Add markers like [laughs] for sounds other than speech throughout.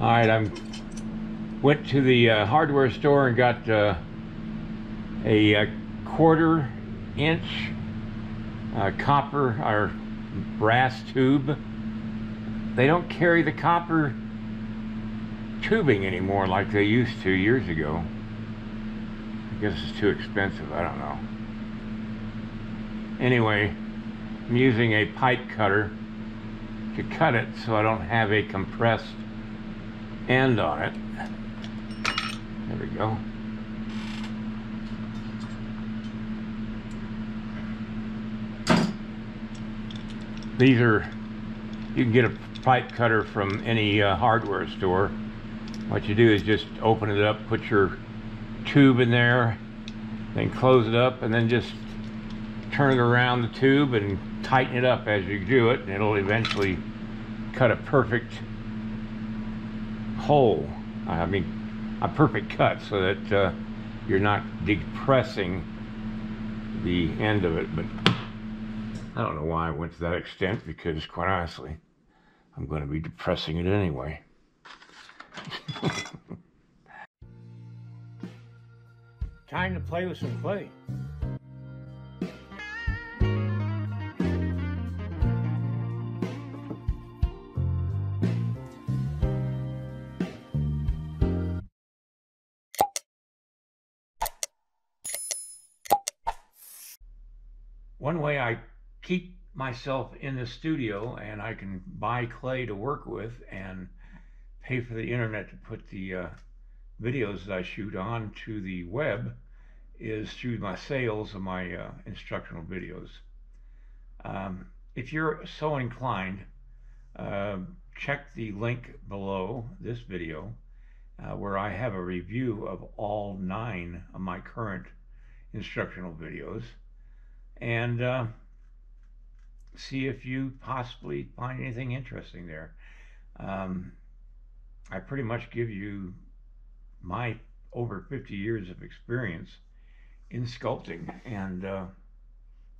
All right, I'm went to the uh, hardware store and got uh, a, a, quarter inch uh, copper or brass tube. They don't carry the copper tubing anymore like they used to years ago. I guess it's too expensive, I don't know. Anyway, I'm using a pipe cutter to cut it so I don't have a compressed end on it. There we go. These are, you can get a pipe cutter from any uh, hardware store. What you do is just open it up, put your tube in there, then close it up, and then just turn it around the tube and tighten it up as you do it, and it'll eventually cut a perfect hole. I mean, a perfect cut so that uh, you're not depressing the end of it. But I don't know why I went to that extent because, quite honestly, I'm going to be depressing it anyway. [laughs] Time to play with some clay. One way I keep myself in the studio and I can buy clay to work with and pay for the internet to put the uh, videos that I shoot on to the web is through my sales of my uh, instructional videos. Um, if you're so inclined, uh, check the link below this video uh, where I have a review of all nine of my current instructional videos and uh, see if you possibly find anything interesting there. Um, I pretty much give you my over 50 years of experience in sculpting, and uh,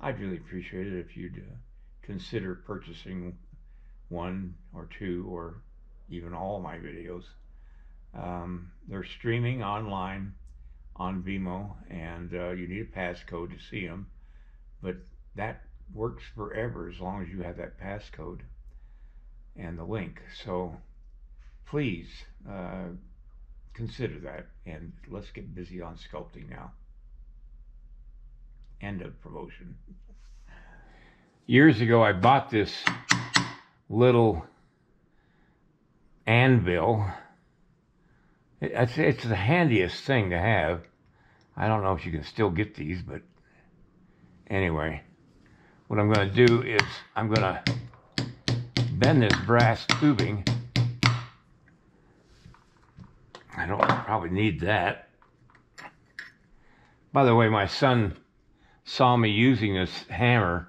I'd really appreciate it if you'd uh, consider purchasing one or two or even all my videos. Um, they're streaming online on Vimeo, and uh, you need a passcode to see them, but that works forever as long as you have that passcode and the link. So please uh, consider that and let's get busy on sculpting now. End of promotion. Years ago, I bought this little anvil. It's, it's the handiest thing to have. I don't know if you can still get these, but anyway, what I'm going to do is I'm going to bend this brass tubing I don't probably need that. By the way, my son saw me using this hammer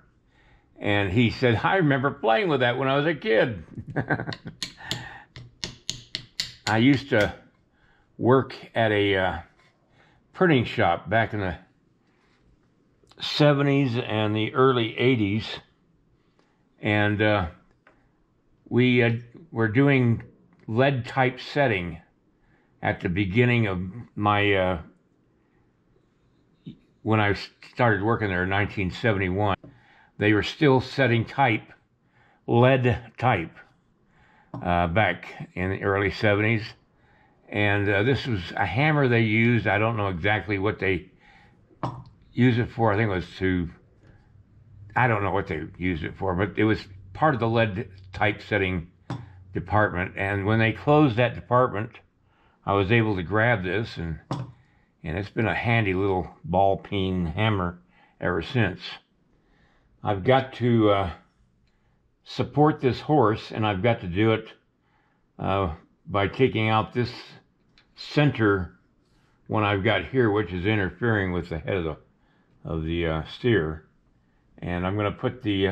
and he said, I remember playing with that when I was a kid. [laughs] I used to work at a uh, printing shop back in the 70s and the early 80s. And uh, we uh, were doing lead type setting at the beginning of my uh, when I started working there in 1971, they were still setting type, lead type, uh, back in the early 70s. And uh, this was a hammer they used. I don't know exactly what they used it for. I think it was to, I don't know what they used it for, but it was part of the lead typesetting department. And when they closed that department, I was able to grab this and and it's been a handy little ball peen hammer ever since. I've got to uh, support this horse and I've got to do it uh, by taking out this center one I've got here which is interfering with the head of the, of the uh, steer. And I'm going to put the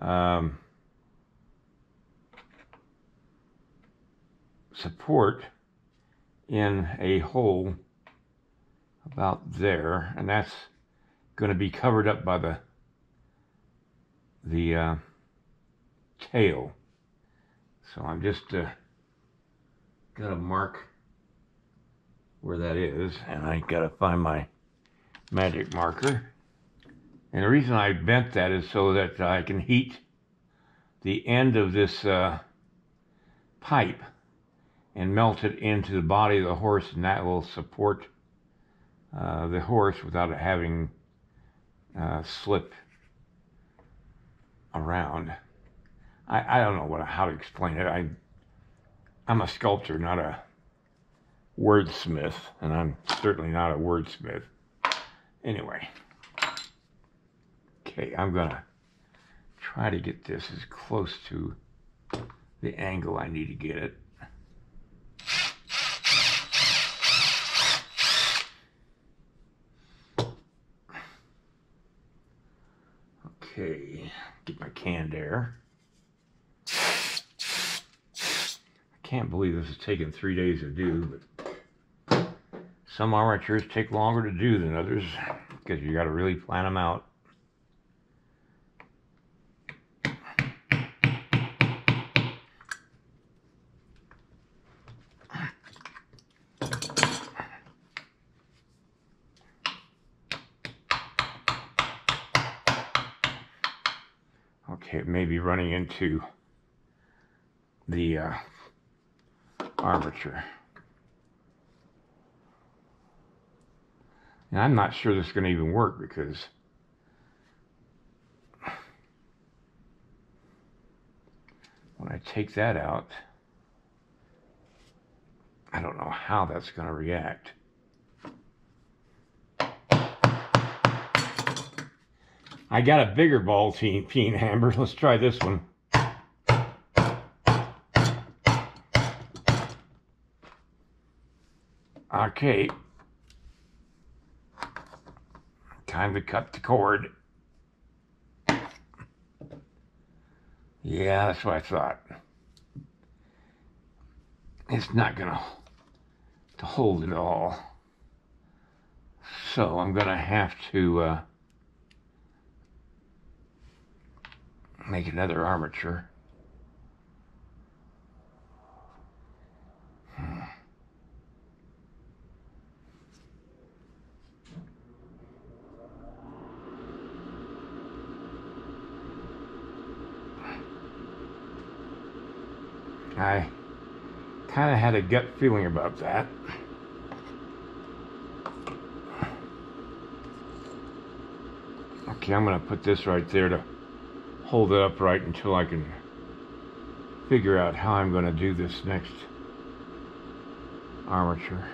uh, um, support in a hole about there, and that's going to be covered up by the the uh, tail. So I'm just uh, gotta mark where that is, and I gotta find my magic marker. And the reason I bent that is so that I can heat the end of this uh, pipe and melt it into the body of the horse, and that will support uh, the horse without it having uh, slip around. I, I don't know what how to explain it. I I'm a sculptor, not a wordsmith, and I'm certainly not a wordsmith. Anyway, okay, I'm gonna try to get this as close to the angle I need to get it. Okay, get my canned air. I can't believe this has taken three days to do, but some armatures take longer to do than others because you got to really plan them out. Okay, maybe running into the uh, armature. And I'm not sure this is going to even work because when I take that out, I don't know how that's going to react. I got a bigger ball team peen hammer. [laughs] Let's try this one. Okay. Time to cut the cord. Yeah, that's what I thought. It's not gonna to hold it all. So I'm gonna have to uh, make another armature. I kind of had a gut feeling about that. Okay, I'm going to put this right there to hold it upright until I can figure out how I'm going to do this next armature.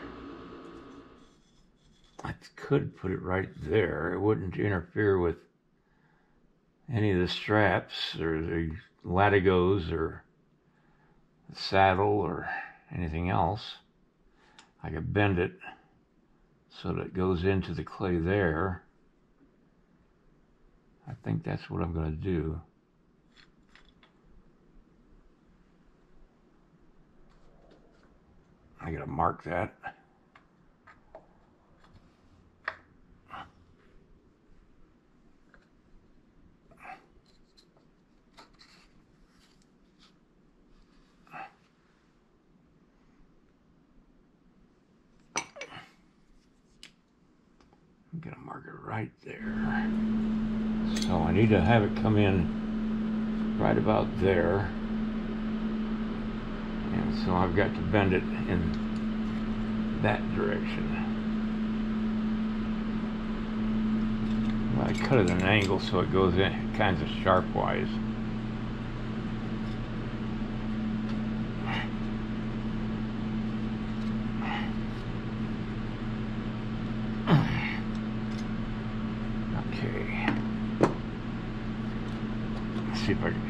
I could put it right there. It wouldn't interfere with any of the straps or the latigos or saddle or anything else. I could bend it so that it goes into the clay there. I think that's what I'm going to do. I got to mark that. To mark it right there. So I need to have it come in right about there. And so I've got to bend it in that direction. I cut it at an angle so it goes in kinds of sharp-wise. see if I can.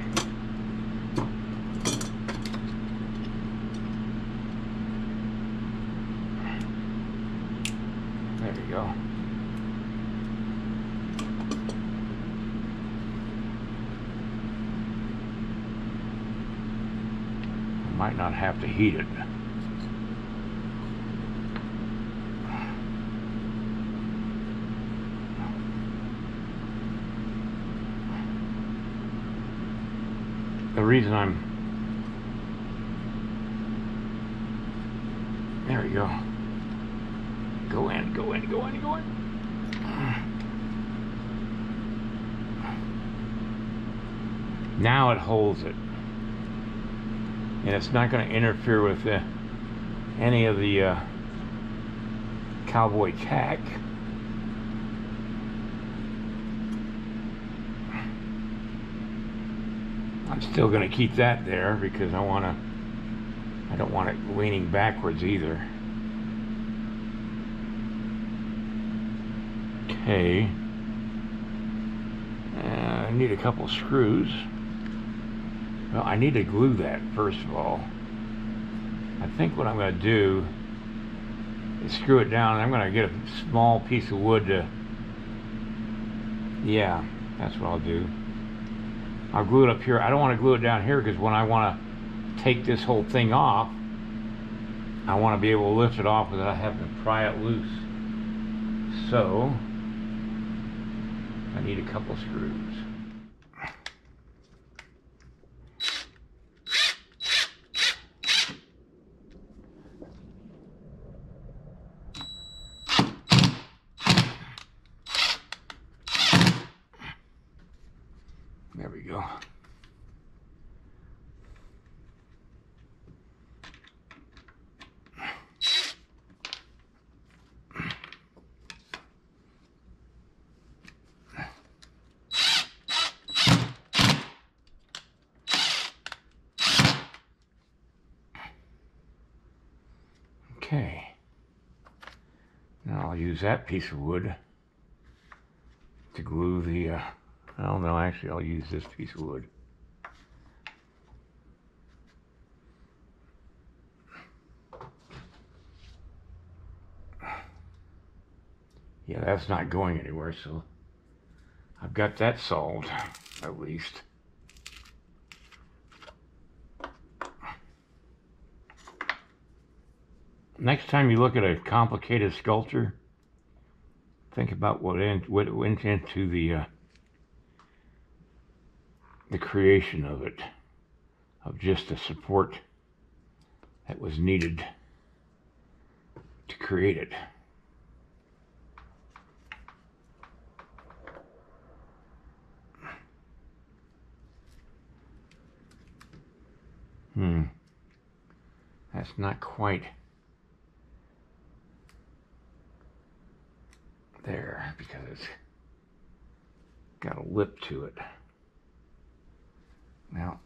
There we go. I might not have to heat it. the reason I'm There we go. Go in, go in, go in, go in. Now it holds it. And it's not going to interfere with the, any of the uh, cowboy tack. I'm still going to keep that there because I want to I don't want it leaning backwards either. Okay. Uh, I need a couple screws. Well, I need to glue that first of all. I think what I'm going to do is screw it down. I'm going to get a small piece of wood to... Yeah, that's what I'll do. I'll glue it up here. I don't want to glue it down here because when I want to take this whole thing off, I want to be able to lift it off without having to pry it loose. So, I need a couple screws. There we go. Okay. Now I'll use that piece of wood to glue the uh, I don't actually I'll use this piece of wood. Yeah, that's not going anywhere, so I've got that solved, at least. Next time you look at a complicated sculpture, think about what, in, what went into the uh, the creation of it, of just the support that was needed to create it. Hmm. That's not quite there because got a lip to it. Now,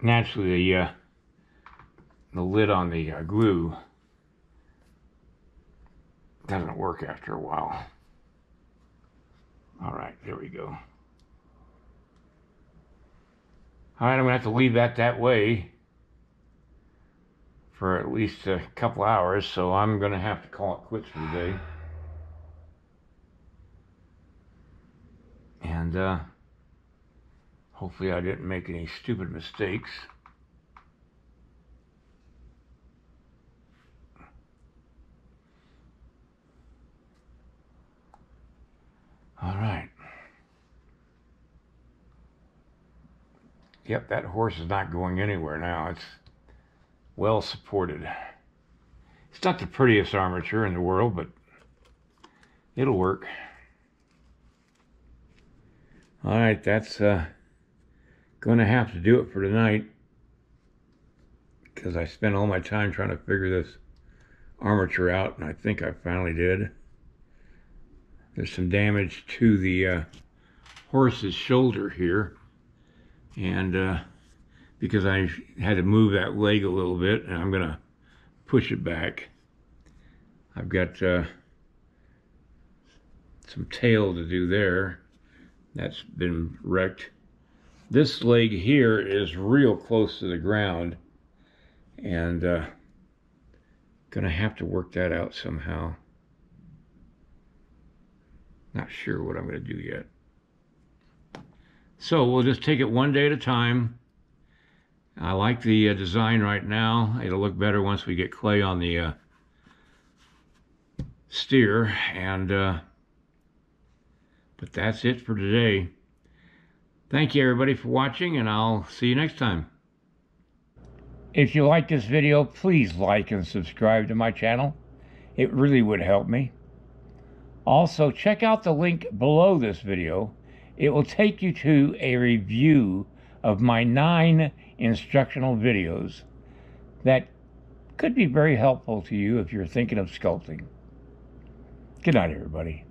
naturally the uh, the lid on the uh, glue doesn't work after a while. All right, there we go. All right, I'm gonna have to leave that that way for at least a couple hours, so I'm going to have to call it quits for today. And uh, hopefully I didn't make any stupid mistakes. All right. Yep, that horse is not going anywhere now. It's well supported. It's not the prettiest armature in the world, but it'll work. All right, that's uh, going to have to do it for tonight because I spent all my time trying to figure this armature out, and I think I finally did. There's some damage to the uh, horse's shoulder here, and uh, because I had to move that leg a little bit and I'm going to push it back. I've got uh, some tail to do there. That's been wrecked. This leg here is real close to the ground and uh, gonna have to work that out somehow. Not sure what I'm gonna do yet. So we'll just take it one day at a time I like the uh, design right now. It'll look better once we get clay on the uh, steer. And uh, But that's it for today. Thank you everybody for watching and I'll see you next time. If you like this video, please like and subscribe to my channel. It really would help me. Also, check out the link below this video. It will take you to a review of my nine instructional videos that could be very helpful to you if you're thinking of sculpting. Good night, everybody.